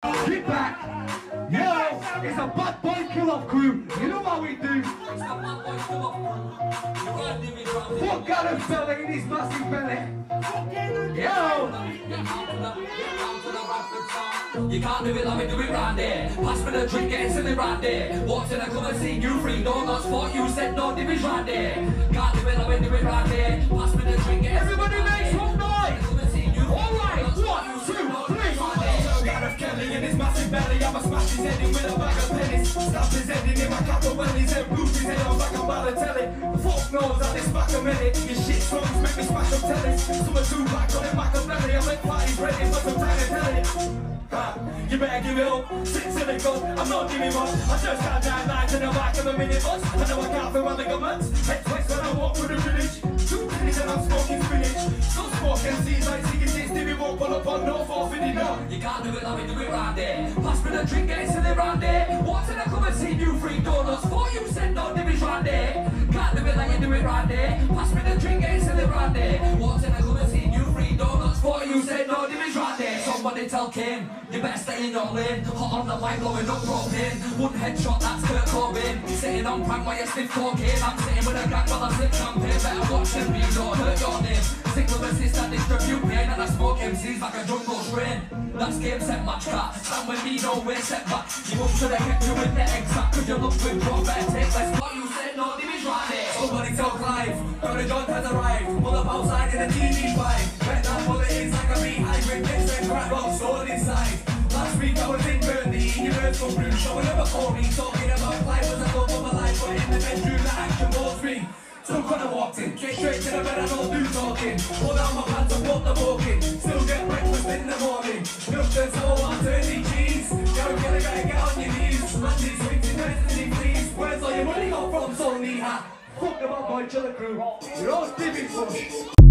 Get back. Yo, it's a Bad Boy Chiller Crew. You know what we do. What got a fella in his massive belly? Yo. You can't do it like we do it round here. Pass me the drink, get silly round here. Walked in, I come and see you free. No, not sport, you said no division round here. Can't do it like we do it round here. Pass me the drink, get Everybody in belly, I'ma smash his head in with a bag of pennies. Stab his head in, in my cap when his head roof his head on like a Balotelli. Fuck knows that this back a minute. Your shit songs make me smash up tellies. Summer two back on it, Machiavelli. I make parties ready for some tiny telly. Ha, you better give it up, sit cynical, I'm not giving up I just got nine nights in the back of a minibus I know I can't feel my ligaments Head twice when I walk through the village Two pennies and I'm smoking spinach Still smoking seeds like Ziggy Ziggy Stevie won't pull up on no 450 You can't do it like we do it round here. Pass me the drink, get silly round here. Walked in, I come and see you free donuts. Thought you said no division round here. Can't do it like you do it round here. Pass me the drink, get silly round here. Walked in, I come and see you free donuts. Thought you said no division round here. Somebody tell Kim, you better stay in your lane. Hot on the mic, blowing up propane. One headshot, that's Kurt Cobain. Sitting on prank while you sniff cocaine. I'm sitting with a gang while I sip champagne. Better watch them, you don't MCs like a jungle strain. That's game set match cat. Stand with me, no way set back. You up to the head, you in the exact. Cause you look with your better take. Let's you said, no division right there. Somebody tell Clive, Brother John has arrived. Pull up outside in a TV vibe. Bet that bullet is like a beehive. Mix and crack all inside. Last week I was in Burnley, birds from Bruce. So whenever call me, talking about Clive was a love of my life. But in the bedroom, the action was me. Still kinda walked in, Sony? Fuck the Bad Boy Chiller Crew. You're all divvy push.